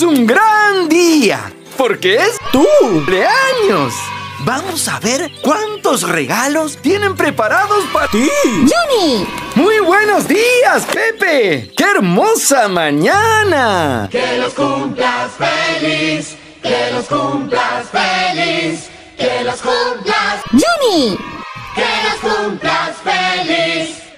es un gran día, porque es tu cumpleaños. Vamos a ver cuántos regalos tienen preparados para ti. ¡Juni! Muy buenos días, Pepe. ¡Qué hermosa mañana! Que los cumplas feliz, que los cumplas feliz, que los cumplas, ¡Juni! que los cumplas feliz.